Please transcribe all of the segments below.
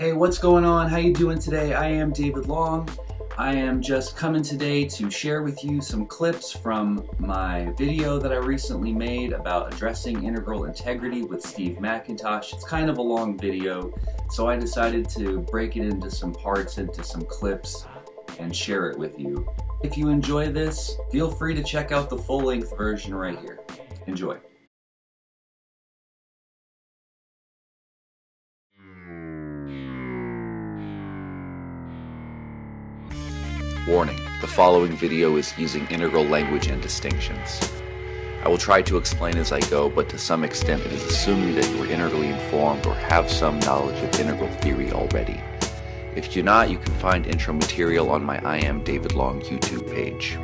Hey, what's going on? How you doing today? I am David Long. I am just coming today to share with you some clips from my video that I recently made about addressing integral integrity with Steve McIntosh. It's kind of a long video, so I decided to break it into some parts, into some clips, and share it with you. If you enjoy this, feel free to check out the full-length version right here. Enjoy. Warning, the following video is using integral language and distinctions. I will try to explain as I go, but to some extent it is assuming that you are integrally informed or have some knowledge of integral theory already. If you do not, you can find intro material on my I Am David Long YouTube page.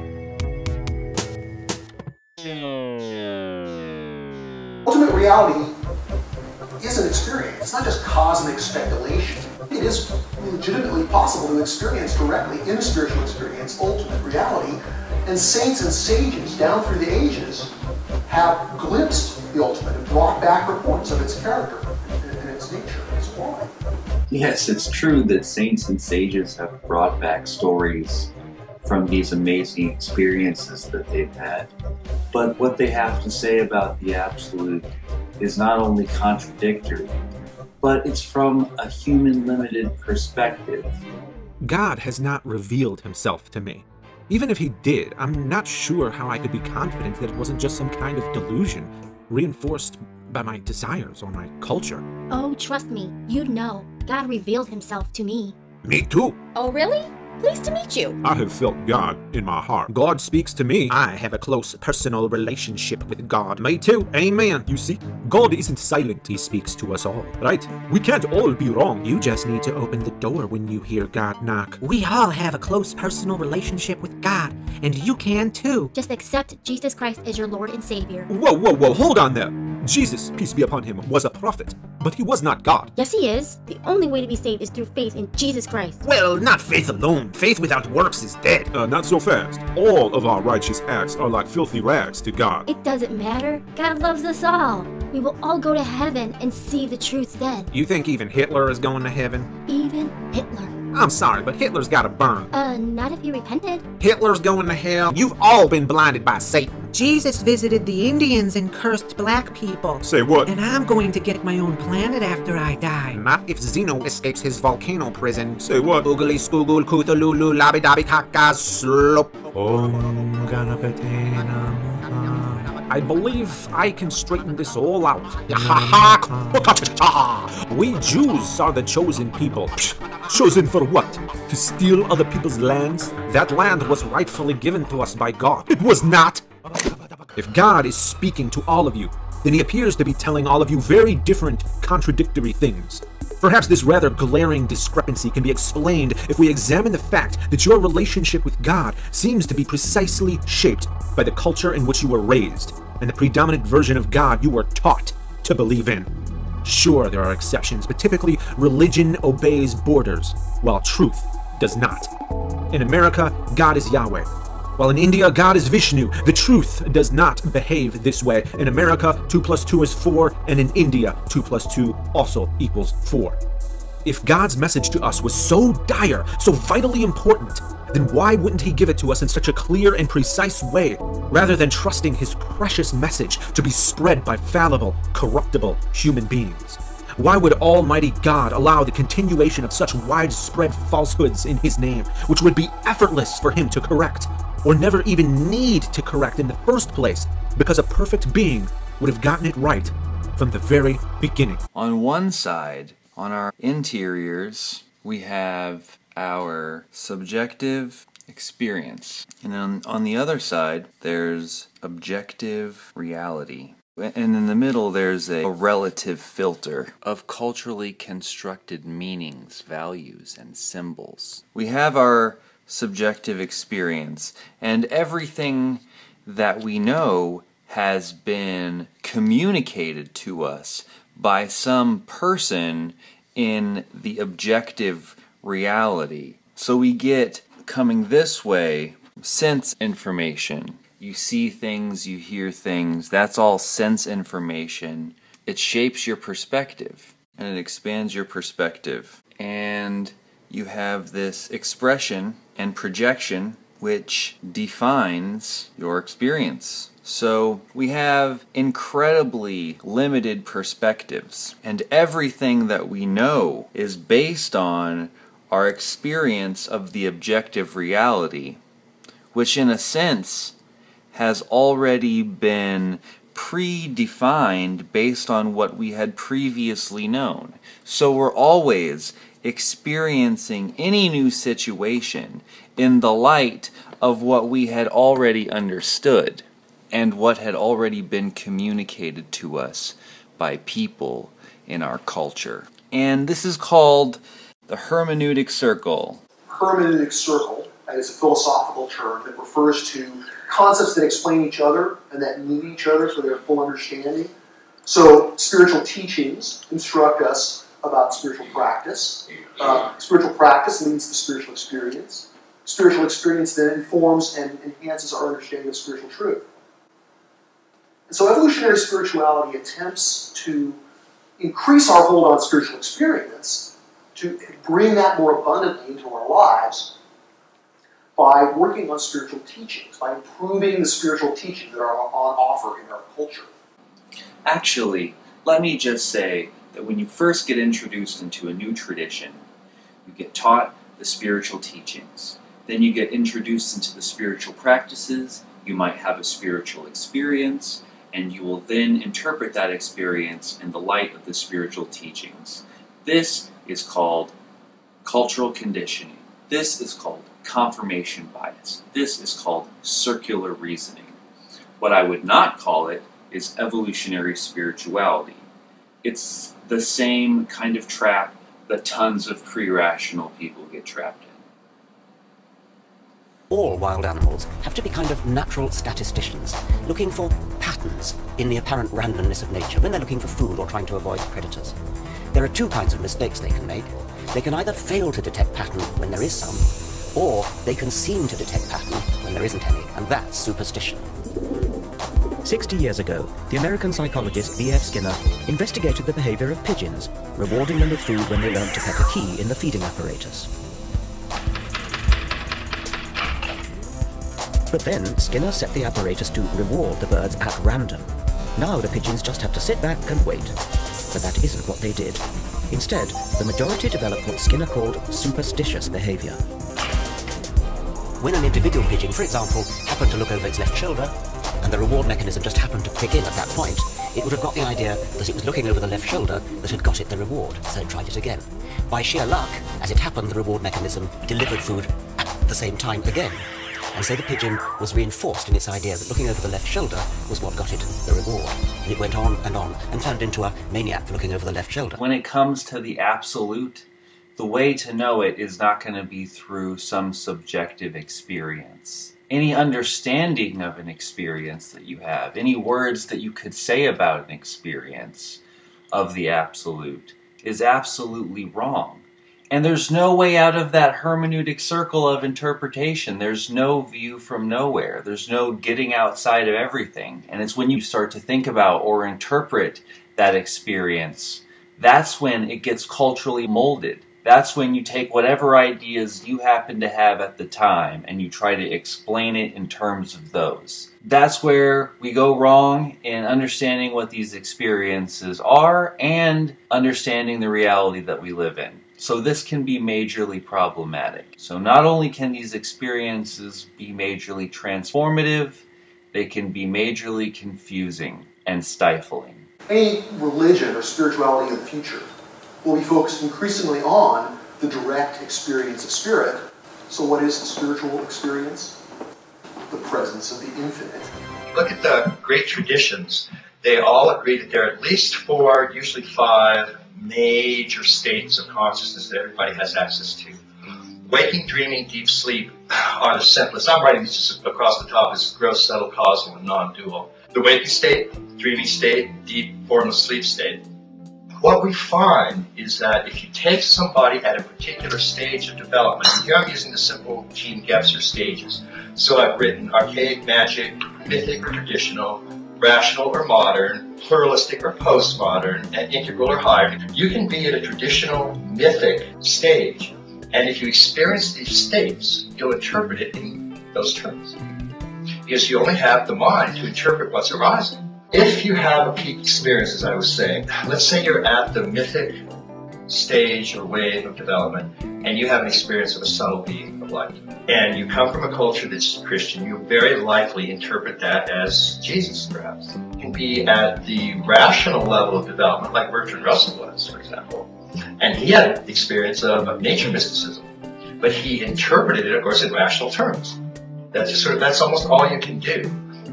Ultimate reality is an experience. It's not just cosmic speculation. It is legitimately possible to experience directly in a spiritual experience ultimate reality. And saints and sages down through the ages have glimpsed the ultimate and brought back reports of its character and, its nature and its quality. Yes, it's true that saints and sages have brought back stories from these amazing experiences that they've had. But what they have to say about the absolute is not only contradictory, but it's from a human limited perspective. God has not revealed himself to me. Even if he did, I'm not sure how I could be confident that it wasn't just some kind of delusion reinforced by my desires or my culture. Oh, trust me, you'd know. God revealed himself to me. Me too. Oh, really? Pleased to meet you. I have felt God in my heart. God speaks to me. I have a close personal relationship with God. Me too. Amen. You see, God isn't silent. He speaks to us all, right? We can't all be wrong. You just need to open the door when you hear God knock. We all have a close personal relationship with God, and you can too. Just accept Jesus Christ as your Lord and Savior. Whoa, whoa, whoa, hold on there. Jesus, peace be upon him, was a prophet, but he was not God. Yes, he is. The only way to be saved is through faith in Jesus Christ. Well, not faith alone. Faith without works is dead. Uh, not so fast. All of our righteous acts are like filthy rags to God. It doesn't matter. God loves us all. We will all go to heaven and see the truth then. You think even Hitler is going to heaven? Even Hitler. I'm sorry, but Hitler's gotta burn. Uh, not if you repented. Hitler's going to hell. You've all been blinded by Satan. Jesus visited the Indians and cursed black people. Say what? And I'm going to get my own planet after I die. Not if Xenu escapes his volcano prison. Say what? Oogly skoogul kootalulu labby dabby kaka slop. I believe I can straighten this all out. We Jews are the chosen people. Chosen for what? To steal other people's lands? That land was rightfully given to us by God. It was not! If God is speaking to all of you, then he appears to be telling all of you very different, contradictory things. Perhaps this rather glaring discrepancy can be explained if we examine the fact that your relationship with God seems to be precisely shaped by the culture in which you were raised and the predominant version of God you were taught to believe in. Sure, there are exceptions, but typically religion obeys borders, while truth does not. In America, God is Yahweh. While in India, God is Vishnu. The truth does not behave this way. In America, 2 plus 2 is 4, and in India, 2 plus 2 also equals 4. If God's message to us was so dire, so vitally important, then why wouldn't He give it to us in such a clear and precise way, rather than trusting His precious message to be spread by fallible, corruptible human beings? Why would Almighty God allow the continuation of such widespread falsehoods in His name, which would be effortless for Him to correct, or never even need to correct in the first place, because a perfect being would have gotten it right from the very beginning? On one side, on our interiors, we have our subjective experience. And on, on the other side, there's objective reality. And in the middle, there's a, a, relative filter of culturally constructed meanings, values, and symbols. We have our subjective experience, and everything that we know has been communicated to us by some person in the objective reality. So we get coming this way sense information. You see things, you hear things, that's all sense information. It shapes your perspective and it expands your perspective. and you have this expression and projection which defines your experience. So we have incredibly limited perspectives, and everything that we know is based on our experience of the objective reality, which in a sense has already been predefined based on what we had previously known. So we're always experiencing any new situation in the light of what we had already understood and what had already been communicated to us by people in our culture. And this is called the hermeneutic circle. Hermeneutic circle is a philosophical term that refers to concepts that explain each other and that need each other for their full understanding. So, spiritual teachings instruct us about spiritual practice. Uh, spiritual practice leads to spiritual experience. Spiritual experience then informs and enhances our understanding of spiritual truth. And so, evolutionary spirituality attempts to increase our hold on spiritual experience, to bring that more abundantly into our lives by working on spiritual teachings, by improving the spiritual teachings that are on offer in our culture. Actually, let me just say that when you first get introduced into a new tradition, you get taught the spiritual teachings. Then you get introduced into the spiritual practices, you might have a spiritual experience, and you will then interpret that experience in the light of the spiritual teachings. This is called cultural conditioning. This is called confirmation bias. This is called circular reasoning. What I would not call it is evolutionary spirituality. It's the same kind of trap that tons of pre rational people get trapped in. All wild animals have to be kind of natural statisticians, looking for patterns in the apparent randomness of nature when they're looking for food or trying to avoid predators. There are two kinds of mistakes they can make. They can either fail to detect pattern when there is some, or they can seem to detect pattern when there isn't any, and that's superstition. 60 years ago, the American psychologist B.F. Skinner investigated the behavior of pigeons, rewarding them with food when they learned to peck a key in the feeding apparatus. But then, Skinner set the apparatus to reward the birds at random. Now the pigeons just have to sit back and wait. But that isn't what they did. Instead, the majority developed what Skinner called superstitious behavior. When an individual pigeon, for example, happened to look over its left shoulder, and the reward mechanism just happened to kick in at that point, it would have got the idea that it was looking over the left shoulder that had got it the reward, so it tried it again. By sheer luck, as it happened, the reward mechanism delivered food at the same time again. And so the pigeon was reinforced in its idea that looking over the left shoulder was what got it the reward. And it went on and on and turned into a maniac for looking over the left shoulder. When it comes to the absolute, the way to know it is not going to be through some subjective experience. Any understanding of an experience that you have, any words that you could say about an experience of the absolute, is absolutely wrong. And there's no way out of that hermeneutic circle of interpretation. There's no view from nowhere. There's no getting outside of everything. And it's when you start to think about or interpret that experience, that's when it gets culturally molded. That's when you take whatever ideas you happen to have at the time and you try to explain it in terms of those. That's where we go wrong in understanding what these experiences are and understanding the reality that we live in. So this can be majorly problematic. So not only can these experiences be majorly transformative, they can be majorly confusing and stifling. Any religion or spirituality in the future will be focused increasingly on the direct experience of spirit. So what is the spiritual experience? The presence of the infinite. Look at the great traditions. They all agree that there are at least four, usually five, major states of consciousness that everybody has access to. Waking, dreaming, deep sleep are the simplest. I'm writing this just across the top as gross, subtle, causal, and non-dual. The waking state, dreaming state, deep, formless sleep state. What we find is that if you take somebody at a particular stage of development, here I'm using the simple Jean Gebser stages. So I've written archaic, magic, mythic, traditional, rational or modern, pluralistic or postmodern, and integral or hybrid. You can be at a traditional mythic stage, and if you experience these states, you'll interpret it in those terms. Because you only have the mind to interpret what's arising. If you have a peak experience, as I was saying, let's say you're at the mythic stage or wave of development, and you have an experience of a subtle being of light, and you come from a culture that's Christian, you very likely interpret that as Jesus, perhaps. You can be at the rational level of development, like Bertrand Russell was, for example, and he had the experience of nature mysticism, but he interpreted it, of course, in rational terms. That's just sort of that's almost all you can do.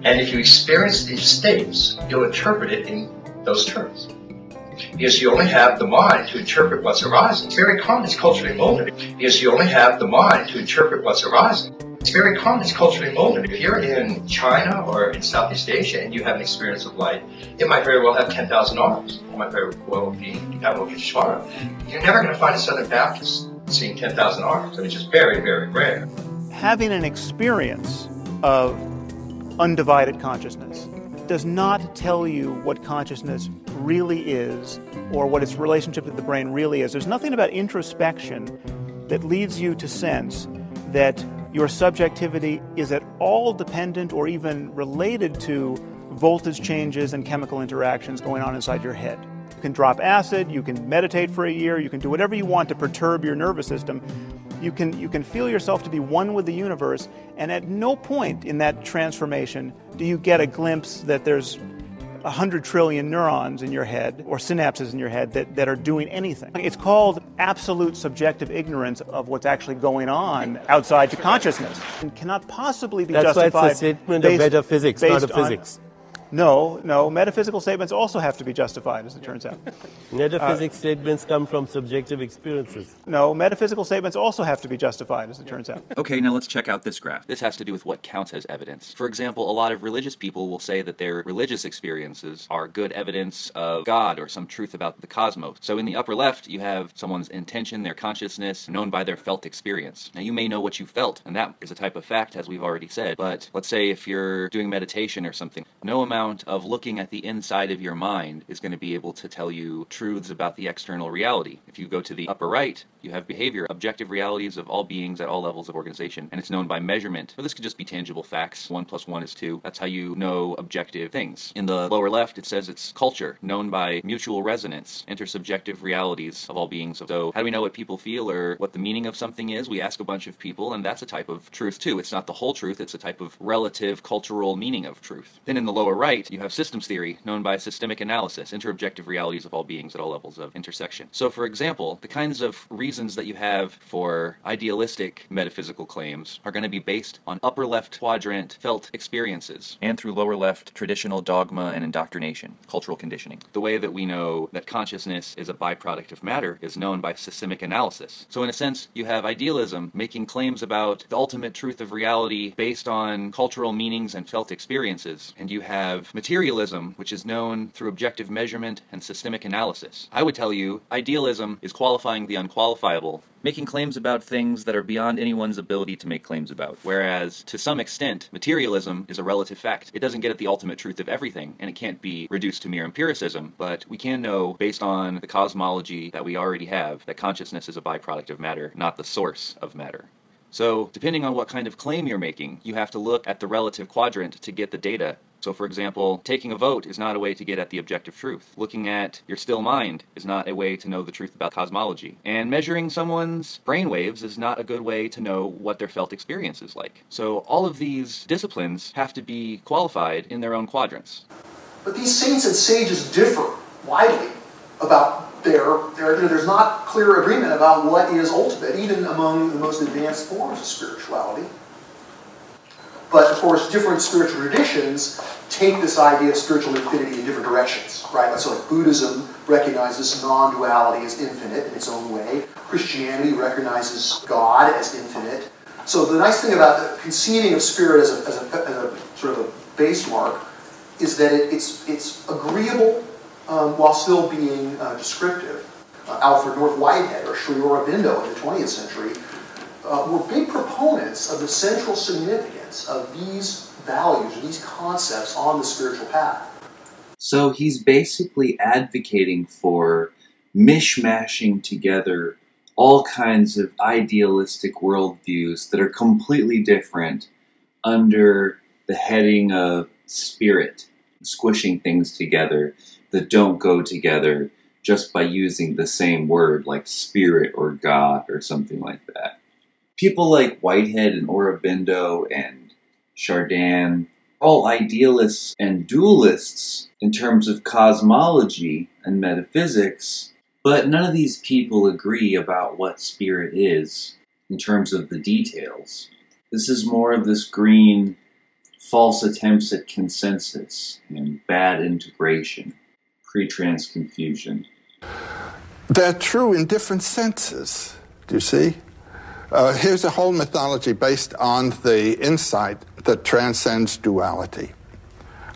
And if you experience these states, you'll interpret it in those terms because you only have the mind to interpret what's arising. It's very common, it's culturally molded, because you only have the mind to interpret what's arising. It's very common, it's culturally molded. If you're in China or in Southeast Asia and you have an experience of light, it might very well have 10,000 arms. It might very well be Avalokiteshvara. You're never going to find a Southern Baptist seeing 10,000 arms. I mean, it's just very, very rare. Having an experience of undivided consciousness does not tell you what consciousness really is or what its relationship to the brain really is. There's nothing about introspection that leads you to sense that your subjectivity is at all dependent or even related to voltage changes and chemical interactions going on inside your head. You can drop acid, you can meditate for a year, you can do whatever you want to perturb your nervous system. You can, you can feel yourself to be one with the universe, and at no point in that transformation do you get a glimpse that there's 100 trillion neurons in your head or synapses in your head that, that are doing anything. It's called absolute subjective ignorance of what's actually going on outside your consciousness. And cannot possibly be That's justified. why it's a statement based, of metaphysics, not of on- physics. No, no. Metaphysical statements also have to be justified, as it turns out. Metaphysics statements come from subjective experiences. No, metaphysical statements also have to be justified, as it turns out. Okay, now let's check out this graph. This has to do with what counts as evidence. For example, a lot of religious people will say that their religious experiences are good evidence of God or some truth about the cosmos. So in the upper left, you have someone's intention, their consciousness, known by their felt experience. Now you may know what you felt, and that is a type of fact, as we've already said. But let's say if you're doing meditation or something, no amount of looking at the inside of your mind is going to be able to tell you truths about the external reality. If you go to the upper right, you have behavior, objective realities of all beings at all levels of organization, and it's known by measurement. Or this could just be tangible facts. One plus one is two. That's how you know objective things. In the lower left, it says it's culture, known by mutual resonance, intersubjective realities of all beings. So, how do we know what people feel or what the meaning of something is? We ask a bunch of people, and that's a type of truth too. It's not the whole truth, it's a type of relative cultural meaning of truth. Then in the lower right, you have systems theory, known by systemic analysis, interobjective realities of all beings at all levels of intersection. So, for example, the kinds of reasons that you have for idealistic metaphysical claims are going to be based on upper left quadrant felt experiences and through lower left traditional dogma and indoctrination, cultural conditioning. The way that we know that consciousness is a byproduct of matter is known by systemic analysis. So, in a sense, you have idealism making claims about the ultimate truth of reality based on cultural meanings and felt experiences, and you have materialism, which is known through objective measurement and systemic analysis. I would tell you, idealism is qualifying the unqualifiable, making claims about things that are beyond anyone's ability to make claims about. Whereas, to some extent, materialism is a relative fact. It doesn't get at the ultimate truth of everything, and it can't be reduced to mere empiricism, but we can know, based on the cosmology that we already have, that consciousness is a byproduct of matter, not the source of matter. So, depending on what kind of claim you're making, you have to look at the relative quadrant to get the data. So, for example, taking a vote is not a way to get at the objective truth. Looking at your still mind is not a way to know the truth about cosmology. And measuring someone's brainwaves is not a good way to know what their felt experience is like. So, all of these disciplines have to be qualified in their own quadrants. But these saints and sages differ widely about their, there's not clear agreement about what is ultimate, even among the most advanced forms of spirituality. But of course, different spiritual traditions take this idea of spiritual infinity in different directions, right? So like Buddhism recognizes non-duality as infinite in its own way. Christianity recognizes God as infinite. So the nice thing about the conceiving of spirit as a, as a, as a sort of a base mark is that it, it's, it's agreeable um, while still being uh, descriptive. Uh, Alfred North Whitehead or Sri Aurobindo in the 20th century uh, were big proponents of the central significance of these values or these concepts on the spiritual path. So he's basically advocating for mishmashing together all kinds of idealistic worldviews that are completely different under the heading of spirit, squishing things together that don't go together just by using the same word like spirit or God or something like that. People like Whitehead and Aurobindo and Chardin, all idealists and dualists in terms of cosmology and metaphysics, but none of these people agree about what spirit is in terms of the details. This is more of this green false attempts at consensus and bad integration, pre trans confusion. They're true in different senses, do you see? Uh, here's a whole mythology based on the insight that transcends duality.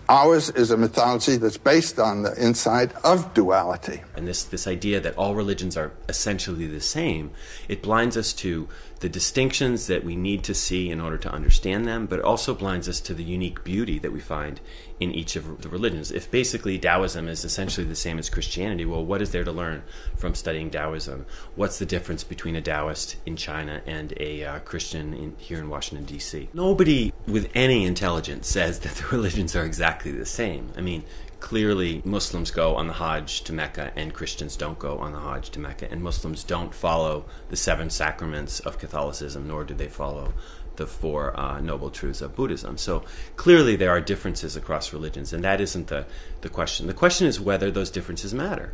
Ours is a mythology that's based on the insight of duality. And this, this idea that all religions are essentially the same, it blinds us to the distinctions that we need to see in order to understand them, but also blinds us to the unique beauty that we find in each of the religions. If basically Taoism is essentially the same as Christianity, well, what is there to learn from studying Taoism? What's the difference between a Taoist in China and a uh, Christian in, here in Washington, D.C.? Nobody with any intelligence says that the religions are exactly the same. I mean, clearly Muslims go on the Hajj to Mecca and Christians don't go on the Hajj to Mecca, and Muslims don't follow the seven sacraments of Catholicism, nor do they follow the Four uh, Noble Truths of Buddhism. So clearly there are differences across religions, and that isn't the, the question. The question is whether those differences matter,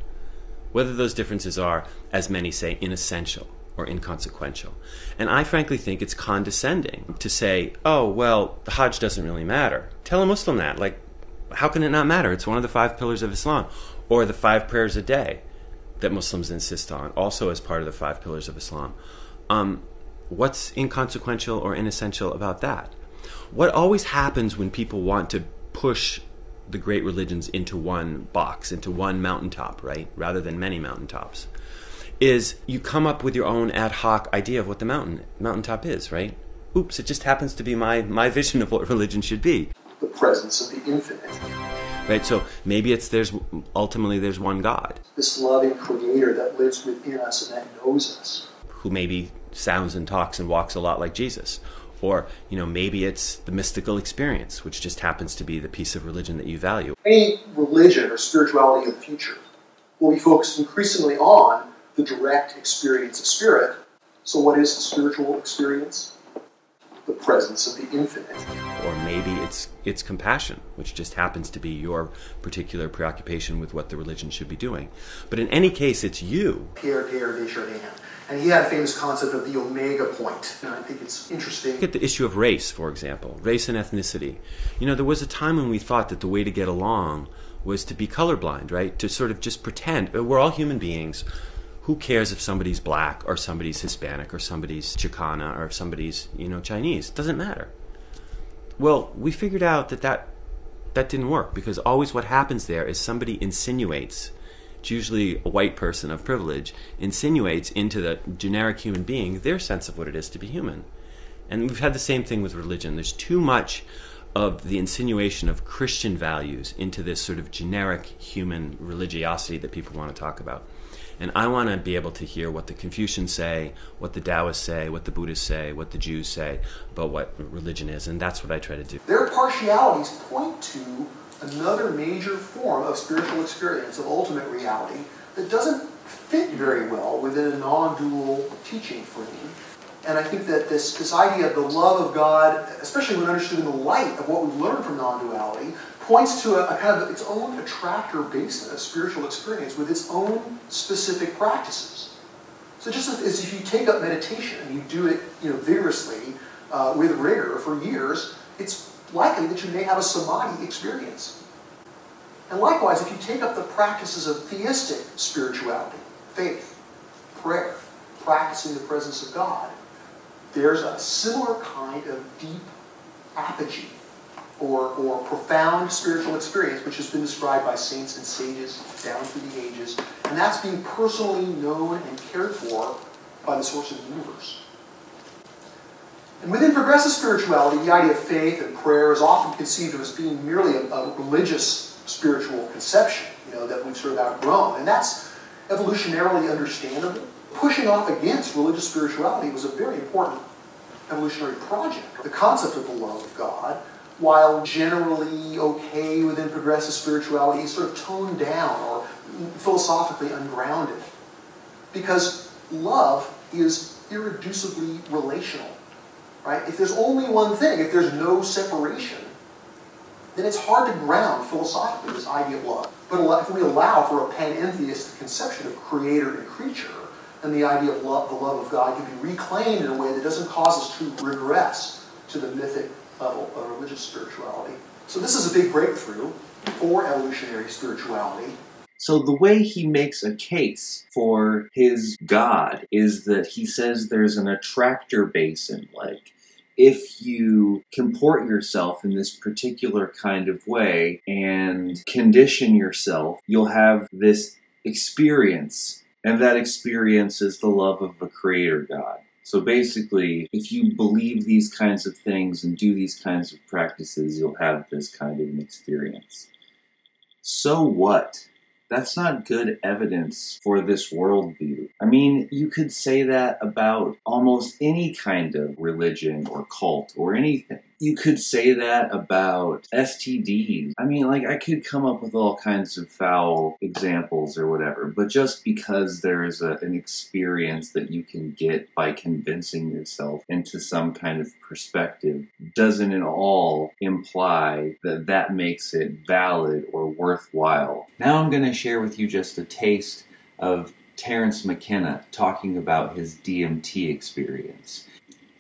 whether those differences are, as many say, inessential or inconsequential. And I frankly think it's condescending to say, oh, well, the Hajj doesn't really matter. Tell a Muslim that. Like, how can it not matter? It's one of the five pillars of Islam. Or the five prayers a day that Muslims insist on, also as part of the five pillars of Islam. Um, what's inconsequential or inessential about that? What always happens when people want to push the great religions into one box, into one mountaintop, right, rather than many mountaintops, is you come up with your own ad hoc idea of what the mountain mountaintop is, right? Oops, it just happens to be my my vision of what religion should be. The presence of the infinite. Right, so maybe it's there's ultimately there's one God. This loving creator that lives within us and that knows us. Who maybe sounds and talks and walks a lot like Jesus. Or, you know, maybe it's the mystical experience, which just happens to be the piece of religion that you value. Any religion or spirituality of the future will be focused increasingly on the direct experience of spirit. So, what is the spiritual experience? The presence of the infinite. Or maybe it's it's compassion, which just happens to be your particular preoccupation with what the religion should be doing. But in any case, it's you. Pierre Teilhard de Chardin and he had a famous concept of the omega point. And I think it's interesting. Look at the issue of race, for example, race and ethnicity. You know, there was a time when we thought that the way to get along was to be colorblind, right? To sort of just pretend we're all human beings. Who cares if somebody's black or somebody's Hispanic or somebody's Chicana or somebody's, you know, Chinese? It doesn't matter. Well, we figured out that that, that didn't work because always what happens there is somebody insinuates it's usually a white person of privilege, insinuates into the generic human being their sense of what it is to be human. And we've had the same thing with religion. There's too much of the insinuation of Christian values into this sort of generic human religiosity that people want to talk about. And I want to be able to hear what the Confucians say, what the Taoists say, what the Buddhists say, what the Jews say about what religion is. And that's what I try to do. Their partialities point to another major form of spiritual experience, of ultimate reality, that doesn't fit very well within a non-dual teaching frame. And I think that this, this idea of the love of God, especially when understood in the light of what we've learned from non-duality, points to a, a kind of its own attractor basin spiritual experience with its own specific practices. So just as, as if you take up meditation and you do it you know, vigorously uh, with rigor for years, it's likely that you may have a samadhi experience. And likewise, if you take up the practices of theistic spirituality, faith, prayer, practicing the presence of God, there's a similar kind of deep apogee or, or profound spiritual experience which has been described by saints and sages down through the ages. And that's being personally known and cared for by the source of the universe. And within progressive spirituality, the idea of faith and prayer is often conceived of as being merely a, a religious spiritual conception, you know, that we've sort of outgrown. And that's evolutionarily understandable. Pushing off against religious spirituality was a very important evolutionary project. The concept of the love of God, while generally okay within progressive spirituality, is sort of toned down or philosophically ungrounded. Because love is irreducibly relational. Right? If there's only one thing, if there's no separation, then it's hard to ground philosophically this idea of love. But if we allow for a panentheistic conception of creator and creature, then the idea of love, the love of God can be reclaimed in a way that doesn't cause us to regress to the mythic level of religious spirituality. So this is a big breakthrough for evolutionary spirituality. So the way he makes a case for his God is that he says there's an attractor basin, like if you comport yourself in this particular kind of way and condition yourself, you'll have this experience, and that experience is the love of a creator God. So basically, if you believe these kinds of things and do these kinds of practices, you'll have this kind of an experience. So what? that's not good evidence for this worldview. I mean, you could say that about almost any kind of religion or cult or anything you could say that about STDs. I mean, like, I could come up with all kinds of foul examples or whatever, but just because there's a, an experience that you can get by convincing yourself into some kind of perspective doesn't at all imply that that makes it valid or worthwhile. Now I'm going to share with you just a taste of Terence McKenna talking about his DMT experience.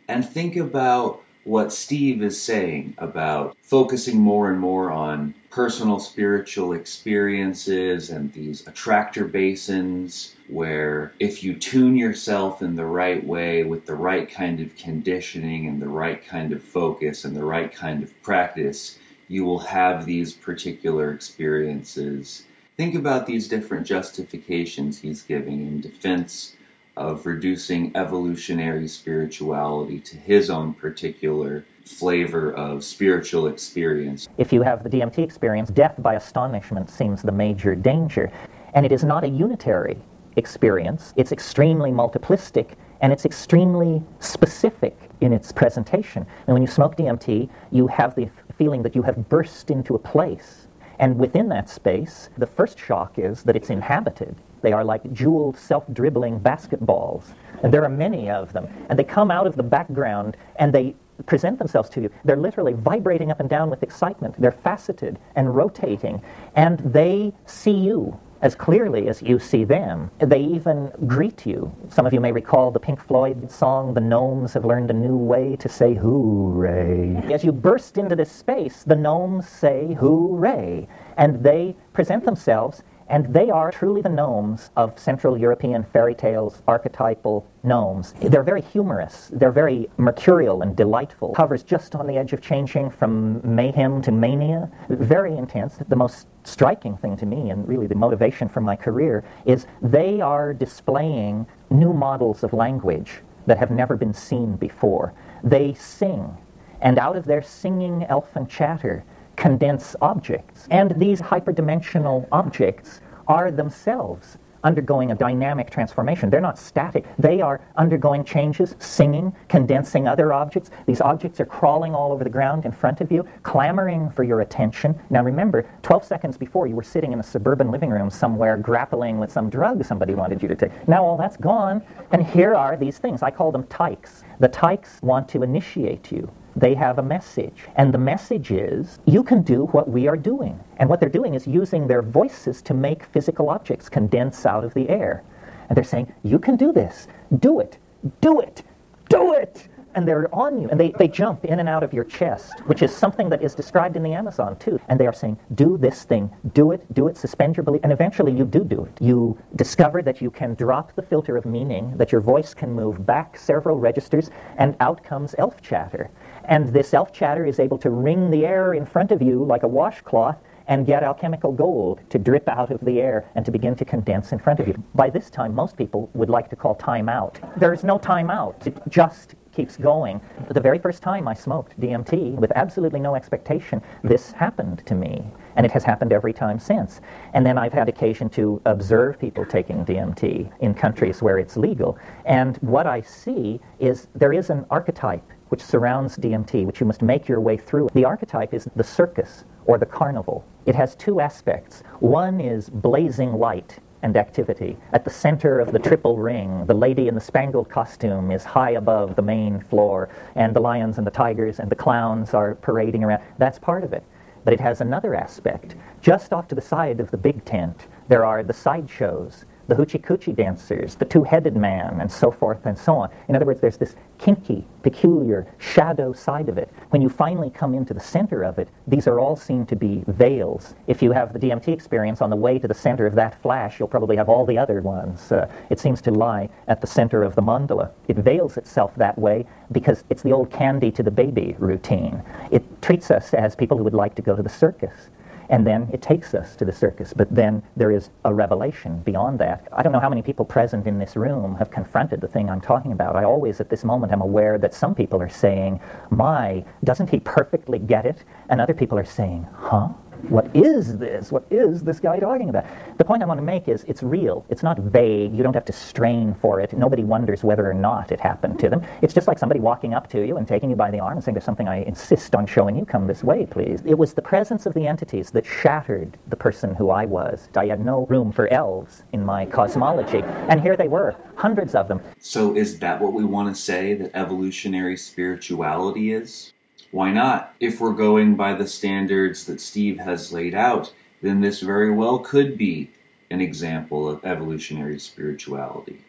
And think about what Steve is saying about focusing more and more on personal spiritual experiences and these attractor basins where if you tune yourself in the right way with the right kind of conditioning and the right kind of focus and the right kind of practice, you will have these particular experiences. Think about these different justifications he's giving in defense of reducing evolutionary spirituality to his own particular flavor of spiritual experience. If you have the DMT experience, death by astonishment seems the major danger. And it is not a unitary experience, it's extremely multiplistic and it's extremely specific in its presentation. And when you smoke DMT, you have the feeling that you have burst into a place. And within that space, the first shock is that it's inhabited. They are like jeweled, self dribbling basketballs. And there are many of them. And they come out of the background and they present themselves to you. They're literally vibrating up and down with excitement. They're faceted and rotating. And they see you as clearly as you see them. They even greet you. Some of you may recall the Pink Floyd song, The Gnomes Have Learned a New Way to Say Hooray. As you burst into this space, the gnomes say hooray. And they present themselves and they are truly the gnomes of Central European fairy tales, archetypal gnomes. They're very humorous. They're very mercurial and delightful. Hovers just on the edge of changing from mayhem to mania. Very intense. The most striking thing to me, and really the motivation for my career, is they are displaying new models of language that have never been seen before. They sing, and out of their singing elfin chatter, condense objects. And these hyperdimensional objects are themselves undergoing a dynamic transformation. They're not static. They are undergoing changes, singing, condensing other objects. These objects are crawling all over the ground in front of you, clamoring for your attention. Now remember, 12 seconds before you were sitting in a suburban living room somewhere grappling with some drug somebody wanted you to take. Now all that's gone, and here are these things. I call them tykes. The tykes want to initiate you they have a message. And the message is you can do what we are doing. And what they're doing is using their voices to make physical objects condense out of the air. And they're saying, You can do this. Do it. Do it. Do it and they're on you and they, they jump in and out of your chest which is something that is described in the amazon too and they are saying do this thing do it do it suspend your belief and eventually you do do it you discover that you can drop the filter of meaning that your voice can move back several registers and out comes elf chatter and this elf chatter is able to wring the air in front of you like a washcloth and get alchemical gold to drip out of the air and to begin to condense in front of you. By this time, most people would like to call time out. There is no time out. It just keeps going. The very first time I smoked DMT with absolutely no expectation, this happened to me. And it has happened every time since. And then I've had occasion to observe people taking DMT in countries where it's legal. And what I see is there is an archetype which surrounds DMT, which you must make your way through. The archetype is the circus or the carnival. It has two aspects. One is blazing light and activity. At the center of the triple ring, the lady in the spangled costume is high above the main floor, and the lions and the tigers and the clowns are parading around. That's part of it. But it has another aspect. Just off to the side of the big tent, there are the sideshows the hoochie coochie dancers, the two headed man, and so forth and so on. In other words, there's this kinky, peculiar shadow side of it. When you finally come into the center of it, these are all seen to be veils. If you have the DMT experience on the way to the center of that flash, you'll probably have all the other ones. Uh, it seems to lie at the center of the mandala. It veils itself that way because it's the old candy to the baby routine. It treats us as people who would like to go to the circus. And then it takes us to the circus. But then there is a revelation beyond that. I don't know how many people present in this room have confronted the thing I'm talking about. I always, at this moment, am aware that some people are saying, My, doesn't he perfectly get it? And other people are saying, Huh? What is this? What is this guy talking about? The point I want to make is it's real. It's not vague. You don't have to strain for it. Nobody wonders whether or not it happened to them. It's just like somebody walking up to you and taking you by the arm and saying, There's something I insist on showing you. Come this way, please. It was the presence of the entities that shattered the person who I was. I had no room for elves in my cosmology. And here they were, hundreds of them. So, is that what we want to say that evolutionary spirituality is? Why not? If we're going by the standards that Steve has laid out, then this very well could be an example of evolutionary spirituality.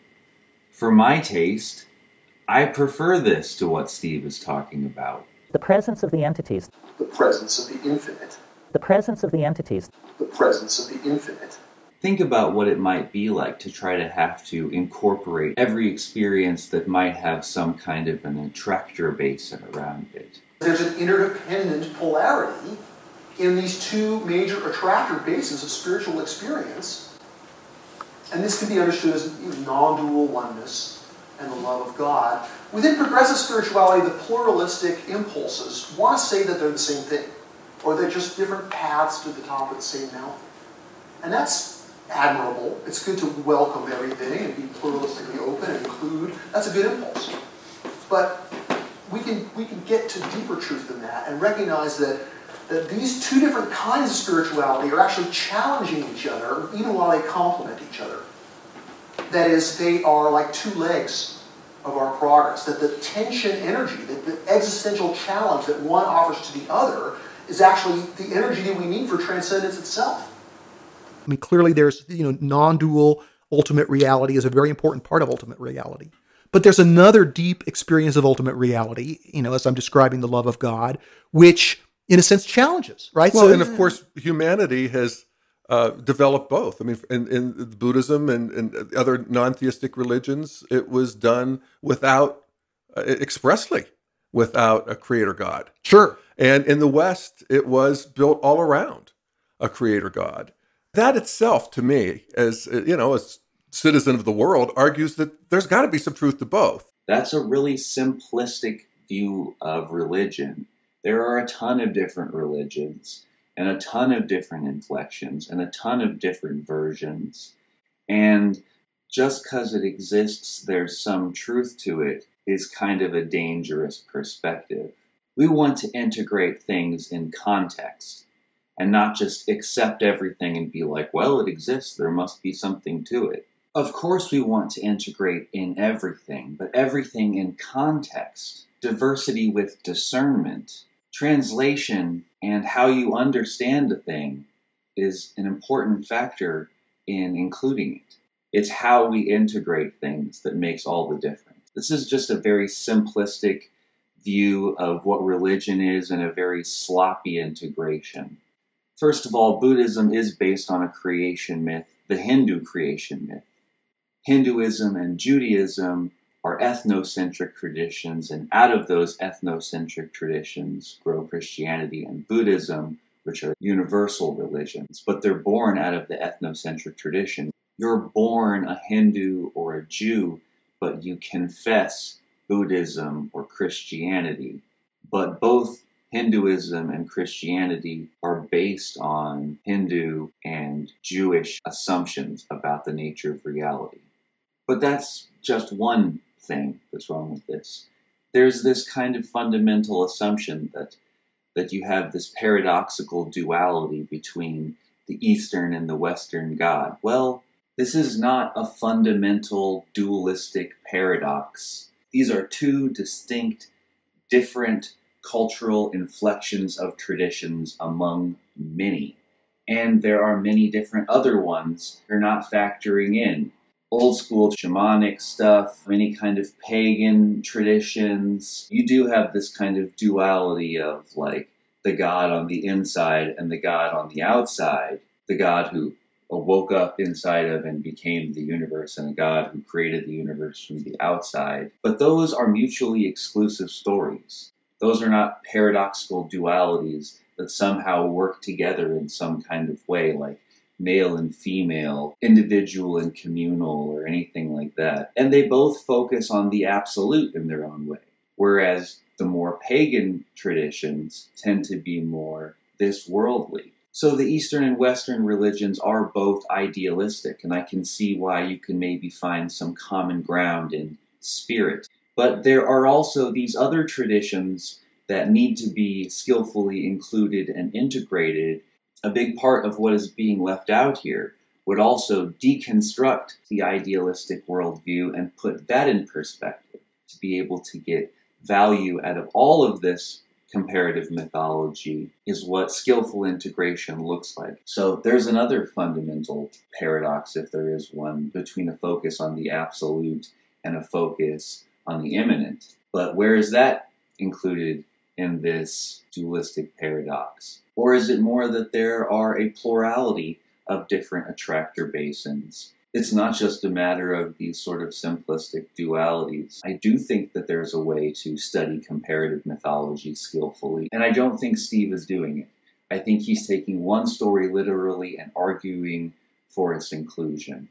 For my taste, I prefer this to what Steve is talking about. The presence of the entities. The presence of the infinite. The presence of the entities. The presence of the infinite. Think about what it might be like to try to have to incorporate every experience that might have some kind of an attractor basin around it. There's an interdependent polarity in these two major attractor bases of spiritual experience. And this can be understood as non dual oneness and the love of God. Within progressive spirituality, the pluralistic impulses want to say that they're the same thing, or they're just different paths to the top of the same mountain. And that's admirable. It's good to welcome everything and be pluralistically open and include. That's a good impulse. But we can, we can get to deeper truth than that and recognize that, that these two different kinds of spirituality are actually challenging each other, even while they complement each other. That is, they are like two legs of our progress. That the tension energy, the, the existential challenge that one offers to the other, is actually the energy that we need for transcendence itself. I mean, clearly, there's you know non-dual ultimate reality is a very important part of ultimate reality. But there's another deep experience of ultimate reality, you know, as I'm describing the love of God, which in a sense challenges, right? Well, so, and of course, humanity has uh, developed both. I mean, in, in Buddhism and, and, other non-theistic religions, it was done without uh, expressly without a creator God. Sure. And in the West, it was built all around a creator God. That itself, to me, as you know, as citizen of the world, argues that there's got to be some truth to both. That's a really simplistic view of religion. There are a ton of different religions and a ton of different inflections and a ton of different versions. And just because it exists, there's some truth to it, is kind of a dangerous perspective. We want to integrate things in context and not just accept everything and be like, well, it exists, there must be something to it. Of course, we want to integrate in everything, but everything in context, diversity with discernment, translation, and how you understand a thing is an important factor in including it. It's how we integrate things that makes all the difference. This is just a very simplistic view of what religion is and a very sloppy integration. First of all, Buddhism is based on a creation myth, the Hindu creation myth. Hinduism and Judaism are ethnocentric traditions, and out of those ethnocentric traditions grow Christianity and Buddhism, which are universal religions, but they're born out of the ethnocentric tradition. You're born a Hindu or a Jew, but you confess Buddhism or Christianity, but both Hinduism and Christianity are based on Hindu and Jewish assumptions about the nature of reality. But that's just one thing that's wrong with this. There's this kind of fundamental assumption that that you have this paradoxical duality between the Eastern and the Western God. Well, this is not a fundamental dualistic paradox. These are two distinct, different cultural inflections of traditions among many. And there are many different other ones you're not factoring in. Old school shamanic stuff, any kind of pagan traditions. You do have this kind of duality of like the God on the inside and the God on the outside. The God who woke up inside of and became the universe, and a God who created the universe from the outside. But those are mutually exclusive stories. Those are not paradoxical dualities that somehow work together in some kind of way, like male and female, individual and communal, or anything like that. And they both focus on the absolute in their own way. Whereas the more pagan traditions tend to be more this worldly. So the Eastern and Western religions are both idealistic, and I can see why you can maybe find some common ground in spirit. But there are also these other traditions that need to be skillfully included and integrated. A big part of what is being left out here would also deconstruct the idealistic worldview and put that in perspective to be able to get value out of all of this comparative mythology is what skillful integration looks like. So there's another fundamental paradox, if there is one, between a focus on the absolute and a focus on the immanent. But where is that included in this dualistic paradox? Or is it more that there are a plurality of different attractor basins? It's not just a matter of these sort of simplistic dualities. I do think that there's a way to study comparative mythology skillfully, and I don't think Steve is doing it. I think he's taking one story literally and arguing for its inclusion.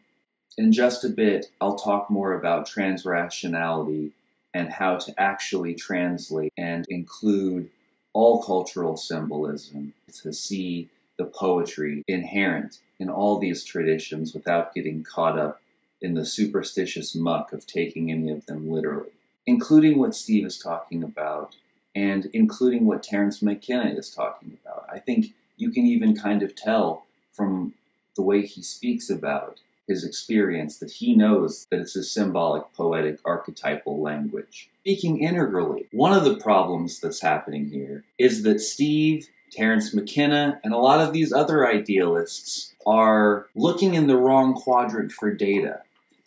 In just a bit, I'll talk more about transrationality and how to actually translate and include all cultural symbolism to see the poetry inherent in all these traditions without getting caught up in the superstitious muck of taking any of them literally, including what Steve is talking about and including what Terence McKenna is talking about. I think you can even kind of tell from the way he speaks about his experience that he knows that it's a symbolic, poetic, archetypal language. Speaking integrally, one of the problems that's happening here is that Steve, Terence McKenna, and a lot of these other idealists are looking in the wrong quadrant for data.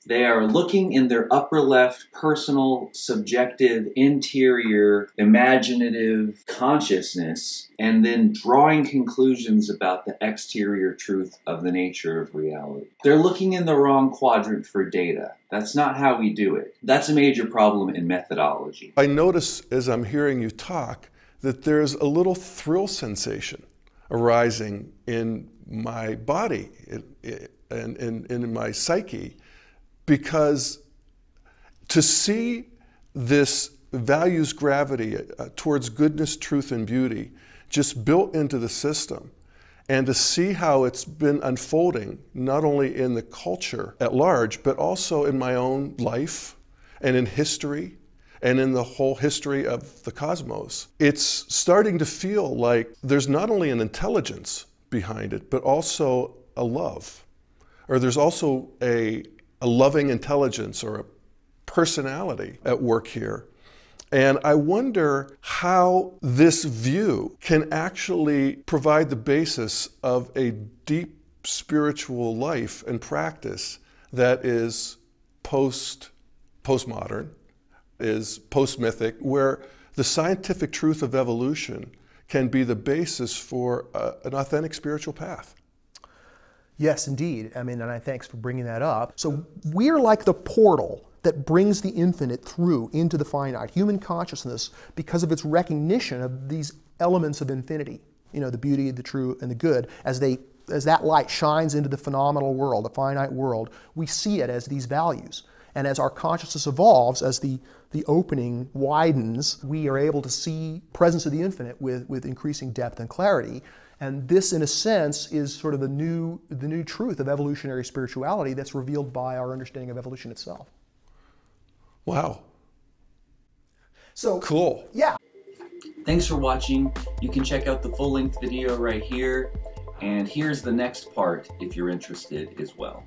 They are looking in their upper left personal, subjective, interior, imaginative consciousness and then drawing conclusions about the exterior truth of the nature of reality. They're looking in the wrong quadrant for data. That's not how we do it. That's a major problem in methodology. I notice as I'm hearing you talk that there's a little thrill sensation arising in my body and in my psyche because to see this values gravity uh, towards goodness, truth, and beauty just built into the system, and to see how it's been unfolding not only in the culture at large, but also in my own life and in history and in the whole history of the cosmos. It's starting to feel like there's not only an intelligence behind it, but also a love. Or there's also a, a loving intelligence or a personality at work here. And I wonder how this view can actually provide the basis of a deep spiritual life and practice that is post postmodern, is post mythic, where the scientific truth of evolution can be the basis for a, an authentic spiritual path. Yes, indeed. I mean, and I thanks for bringing that up. So we're like the portal that brings the infinite through into the finite. Human consciousness, because of its recognition of these elements of infinity, you know, the beauty, the true, and the good, as they as that light shines into the phenomenal world, the finite world, we see it as these values. And as our consciousness evolves, as the, the opening widens, we are able to see presence of the infinite with, with increasing depth and clarity. And this, in a sense, is sort of the new, the new truth of evolutionary spirituality that's revealed by our understanding of evolution itself. Wow. So cool. Yeah. Thanks for watching. You can check out the full length video right here. And here's the next part if you're interested as well.